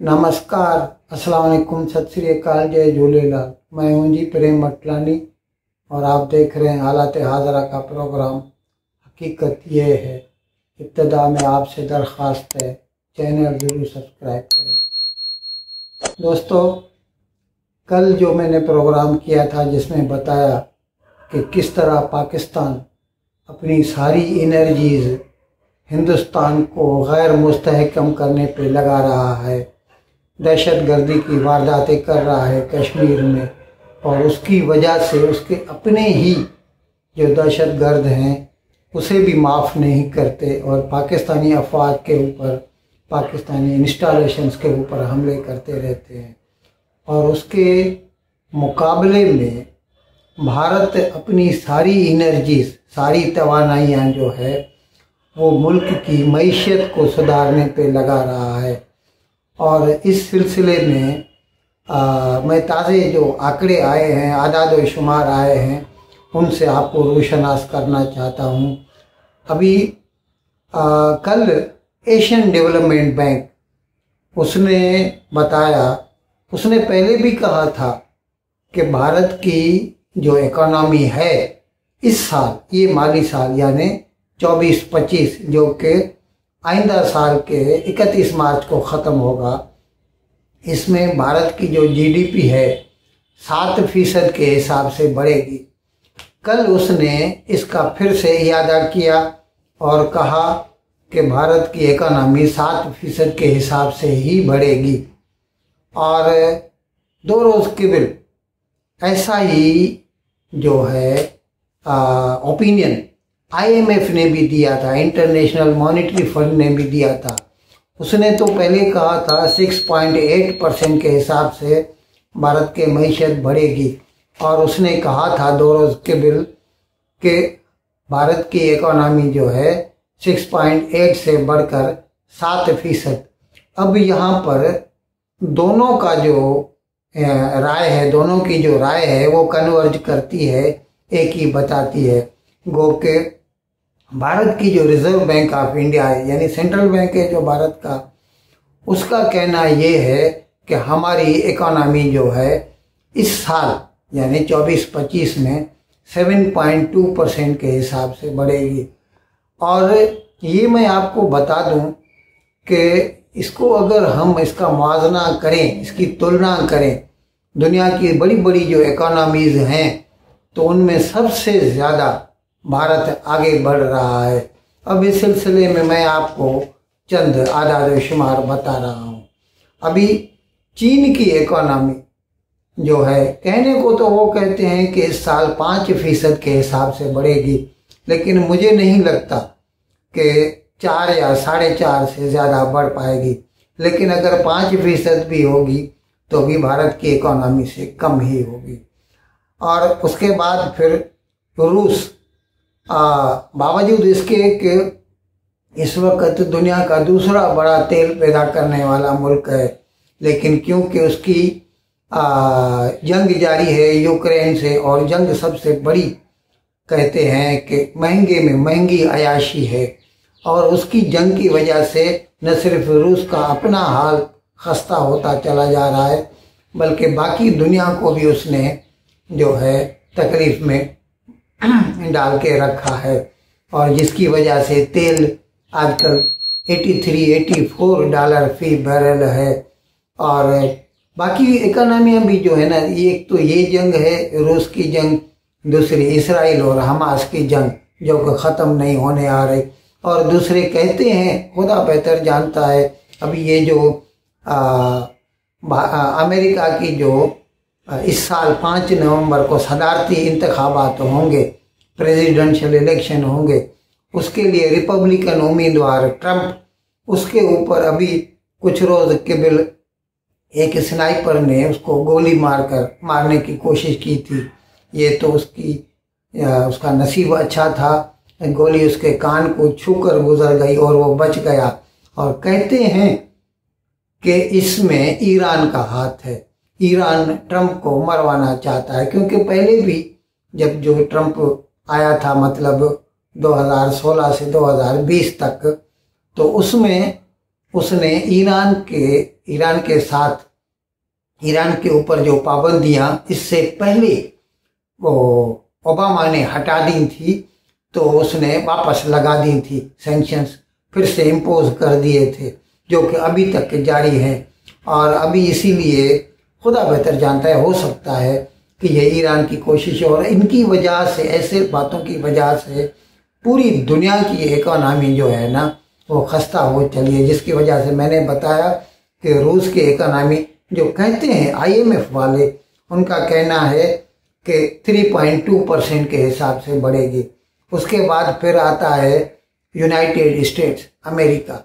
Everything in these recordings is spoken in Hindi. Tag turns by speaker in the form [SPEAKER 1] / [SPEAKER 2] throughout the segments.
[SPEAKER 1] नमस्कार, अस्सलाम वालेकुम, सत श्री अकाल, जय झूलेलाल। मैं हूँ जी प्रेम मटलानी और आप देख रहे हैं हालात हाजरा का प्रोग्राम। हकीकत ये है, इब्तदा में आपसे दरख्वास्त है, चैनल ज़रूर सब्सक्राइब करें। दोस्तों, कल जो मैंने प्रोग्राम किया था, जिसमें बताया कि किस तरह पाकिस्तान अपनी सारी इनर्जीज़ हिंदुस्तान को गैर मुस्तहकम करने पे लगा रहा है दहशत गर्दी की वारदातें कर रहा है कश्मीर में और उसकी वजह से उसके अपने ही जो दहशत गर्द हैं, उसे भी माफ़ नहीं करते और पाकिस्तानी अफवाज के ऊपर, पाकिस्तानी इंस्टॉलेशंस के ऊपर हमले करते रहते हैं। और उसके मुकाबले में भारत अपनी सारी इनर्जीज सारी तोानाइयाँ जो है, वो मुल्क की मीशत को सुधारने पे लगा रहा है। और इस सिलसिले में आ, मैं ताज़े जो आंकड़े आए हैं आदाद शुमार आए हैं उनसे आपको रोशनास करना चाहता हूँ। अभी आ, कल एशियन डेवलपमेंट बैंक उसने बताया उसने पहले भी कहा था कि भारत की जो इकोनॉमी है इस साल ये माली साल यानी 24-25 जो कि आइंदा साल के 31 मार्च को ख़त्म होगा। इसमें भारत की जो जीडीपी है, सात फ़ीसद के हिसाब से बढ़ेगी। कल उसने इसका फिर से इरादा किया और कहा कि भारत की इकोनॉमी सात फ़ीसद के हिसाब से ही बढ़ेगी। और दो रोज़ केवल ऐसा ही जो है ओपिनियन आईएमएफ ने भी दिया था इंटरनेशनल मॉनेटरी फंड ने भी दिया था। उसने तो पहले कहा था 6.8 परसेंट के हिसाब से भारत के मीशत बढ़ेगी। और उसने कहा था दो रोज के बिल के भारत की इकोनॉमी जो है 6.8 से बढ़कर सात फ़ीसद। अब यहाँ पर दोनों का जो राय है, दोनों की जो राय है, वो कन्वर्ज करती है, एक ही बताती है। गो के भारत की जो रिज़र्व बैंक ऑफ़ इंडिया है, यानी सेंट्रल बैंक है जो भारत का, उसका कहना ये है कि हमारी इकोनॉमी जो है, इस साल, यानी 24-25 में 7.2 परसेंट के हिसाब से बढ़ेगी। और ये मैं आपको बता दूँ कि इसको अगर हम इसका मुआजना करें, इसकी तुलना करें, दुनिया की बड़ी बड़ी जो इकोनॉमीज़ हैं तो उनमें सबसे ज़्यादा भारत आगे बढ़ रहा है। अब इस सिलसिले में मैं आपको चंद आदाद शुमार बता रहा हूँ। अभी चीन की इकोनॉमी जो है, कहने को तो वो कहते हैं कि इस साल पाँच फ़ीसद के हिसाब से बढ़ेगी, लेकिन मुझे नहीं लगता कि चार या साढ़े चार से ज़्यादा बढ़ पाएगी। लेकिन अगर पाँच फ़ीसद भी होगी तो भी भारत की इकोनॉमी से कम ही होगी। और उसके बाद फिर रूस बावजूद इसके कि इस वक्त दुनिया का दूसरा बड़ा तेल पैदा करने वाला मुल्क है। लेकिन क्योंकि उसकी आ, जंग जारी है यूक्रेन से और जंग सबसे बड़ी कहते हैं कि महँगे में महँगी अयाशी है और उसकी जंग की वजह से न सिर्फ़ रूस का अपना हाल खस्ता होता चला जा रहा है बल्कि बाकी दुनिया को भी उसने जो है तकलीफ़ में डाल के रखा है। और जिसकी वजह से तेल आजकल 83 84 डॉलर फ़ी बैरल है। और बाकी इकोनॉमियाँ भी जो है ना एक तो ये जंग है रूस की जंग दूसरी इसराइल और हमास की जंग जो कि ख़त्म नहीं होने आ रही। और दूसरे कहते हैं खुदा बेहतर जानता है अभी ये जो आ, आ, अमेरिका की जो इस साल पाँच नवंबर को सदारती इंतबात होंगे प्रेसिडेंशियल इलेक्शन होंगे। उसके लिए रिपब्लिकन उम्मीदवार ट्रंप उसके ऊपर अभी कुछ रोज केवल एक स्नाइपर ने उसको गोली मारकर मारने की कोशिश की थी। ये तो उसकी उसका नसीब अच्छा था। गोली उसके कान को छूकर गुजर गई और वो बच गया। और कहते हैं कि इसमें ईरान का हाथ है। ईरान ट्रंप को मरवाना चाहता है, क्योंकि पहले भी जब जो ट्रंप आया था मतलब 2016 से 2020 तक तो उसमें उसने ईरान के ईरान के साथ, ईरान के ऊपर जो पाबंदियाँ, इससे पहले वो ओबामा ने हटा दी थी तो उसने वापस लगा दी थी सैंक्शंस फिर से इम्पोज कर दिए थे, जो कि अभी तक के जारी हैं। और अभी इसीलिए खुदा बेहतर जानता है, हो सकता है कि ये ईरान की कोशिश और इनकी वजह से, ऐसे बातों की वजह से पूरी दुनिया की इकोनॉमी जो है ना, वो खस्ता हो चली है, जिसकी वजह से मैंने बताया कि रूस की इकोनॉमी जो कहते हैं आईएमएफ वाले, उनका कहना है कि 3.2 परसेंट के हिसाब से बढ़ेगी। उसके बाद फिर आता है यूनाइटेड स्टेट्स अमेरिका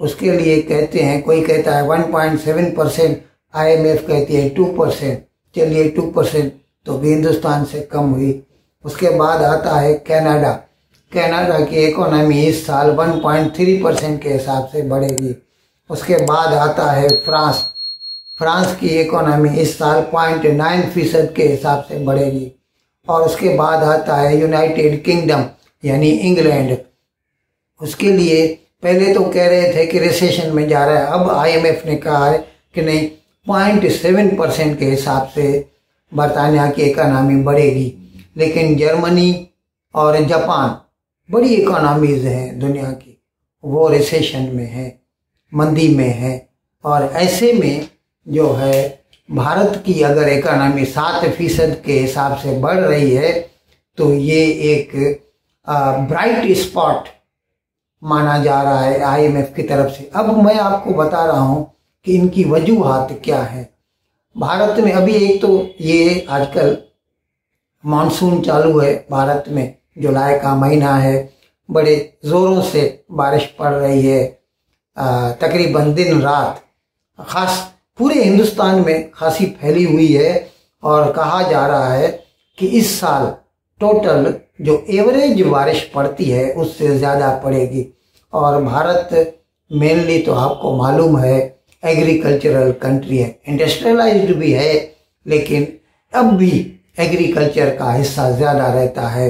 [SPEAKER 1] उसके लिए कहते हैं, कोई कहता है 1.7 परसेंट आईएमएफ कहती है टू परसेंट चलिए टू परसेंट तो भी हिंदुस्तान से कम हुई। उसके बाद आता है कनाडा कनाडा की इकोनॉमी इस साल 1.3 परसेंट के हिसाब से बढ़ेगी। उसके बाद आता है फ्रांस फ्रांस की इकोनॉमी इस साल पॉइंट नाइन फ़ीसद के हिसाब से बढ़ेगी। और उसके बाद आता है यूनाइटेड किंगडम यानी इंग्लैंड उसके लिए पहले तो कह रहे थे कि रिसेशन में जा रहा है। अब आईएमएफ ने कहा है कि नहीं पॉइंट सेवन परसेंट के हिसाब से बरतानिया की इकोनॉमी बढ़ेगी। लेकिन जर्मनी और जापान बड़ी इकोनॉमीज हैं दुनिया की। वो रिसेशन में है, मंदी में है। और ऐसे में जो है, भारत की अगर इकोनॉमी सात फ़ीसद के हिसाब से बढ़ रही है तो ये एक ब्राइट स्पॉट माना जा रहा है आईएमएफ की तरफ़ से। अब मैं आपको बता रहा हूँ कि इनकी वजूहत क्या है। भारत में अभी एक तो ये आजकल मानसून चालू है भारत में, जुलाई का महीना है। बड़े ज़ोरों से बारिश पड़ रही है। तकरीबन दिन रात, खास पूरे हिंदुस्तान में खासी फैली हुई है और कहा जा रहा है कि इस साल टोटल जो एवरेज बारिश पड़ती है उससे ज़्यादा पड़ेगी। और भारत मेनली तो आपको मालूम है एग्रीकल्चरल कंट्री है। इंडस्ट्रियलाइज्ड भी है, लेकिन अब भी एग्रीकल्चर का हिस्सा ज़्यादा रहता है।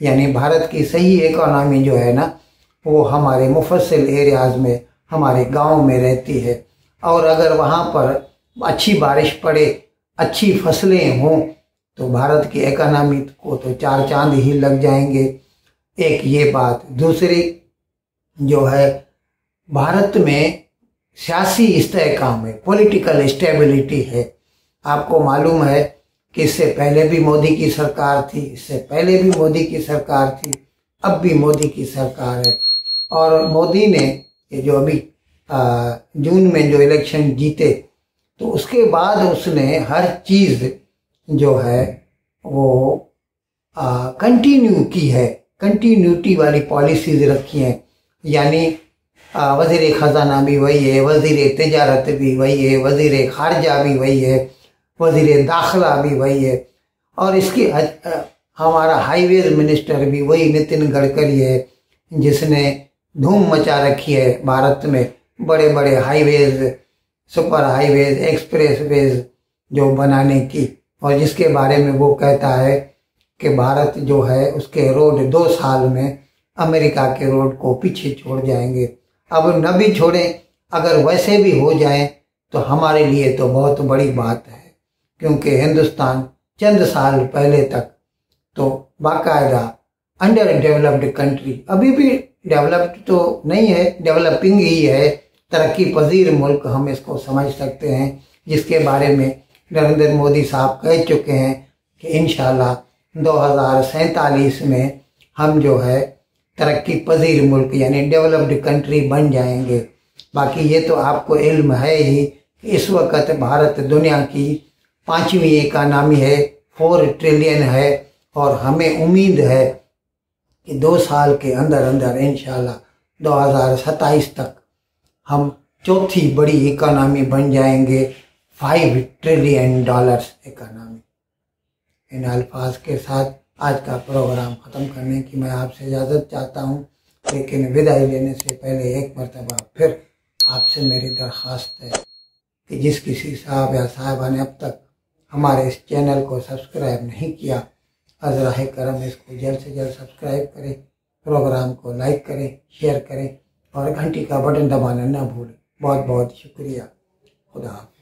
[SPEAKER 1] यानी भारत की सही इकोनॉमी जो है ना, वो हमारे मुफसल एरियाज़ में, हमारे गाँव में रहती है। और अगर वहाँ पर अच्छी बारिश पड़े, अच्छी फ़सलें हों तो भारत की इकोनॉमी को तो चार चाँद ही लग जाएँगे। एक ये बात। दूसरी जो है, भारत में सियासी इस्तेकाम है पॉलिटिकल स्टेबिलिटी है। आपको मालूम है कि इससे पहले भी मोदी की सरकार थी, इससे पहले भी मोदी की सरकार थी, अब भी मोदी की सरकार है। और मोदी ने ये जो अभी जून में जो इलेक्शन जीते तो उसके बाद उसने हर चीज़ जो है, वो कंटिन्यू की है। कंटिन्यूटी वाली पॉलिसीज़ रखी हैं। यानी वज़ीर ख़जाना भी वही है, वज़ीर तजारत भी वही है, वज़ीर खारजा भी वही है, वज़ीर दाखिला भी वही है। और इसकी हमारा हाईवेज मिनिस्टर भी वही नितिन गडकरी है, जिसने धूम मचा रखी है भारत में बड़े बड़े highways super highways expressways जो बनाने की। और जिसके बारे में वो कहता है कि भारत जो है, उसके रोड दो साल में अमेरिका के रोड को पीछे छोड़ जाएँगे। अब न भी छोड़ें, अगर वैसे भी हो जाए तो हमारे लिए तो बहुत बड़ी बात है। क्योंकि हिंदुस्तान चंद साल पहले तक तो बाकायदा अंडर डेवलप्ड कंट्री अभी भी डेवलप्ड तो नहीं है डेवलपिंग ही है। तरक्की पजीर मुल्क हम इसको समझ सकते हैं, जिसके बारे में नरेंद्र मोदी साहब कह चुके हैं कि इन दो में हम जो है तरक्की पजीर मुल्क, यानी डेवलप्ड कंट्री बन जाएँगे। बाकी ये तो आपको इल्म है ही कि इस वक्त भारत दुनिया की पांचवी इकानमी है, फोर ट्रिलियन है, और हमें उम्मीद है कि दो साल के अंदर अंदर इन दो हज़ार सत्ताईस तक हम चौथी बड़ी इकोनॉमी बन जाएँगे फाइव ट्रिलियन डॉलर्स इकोनॉमी इन अल्फाज के साथ आज का प्रोग्राम ख़त्म करने की मैं आपसे इजाज़त चाहता हूँ, लेकिन विदाई लेने से पहले एक मरतबा फिर आपसे मेरी दरख्वास्त है कि जिस किसी साहब या साहबा ने अब तक हमारे इस चैनल को सब्सक्राइब नहीं किया अजराह करम इसको जल्द से जल्द सब्सक्राइब करें प्रोग्राम को लाइक करें शेयर करें और घंटी का बटन दबाना ना भूलें। बहुत बहुत शुक्रिया। खुदा हाफिज़।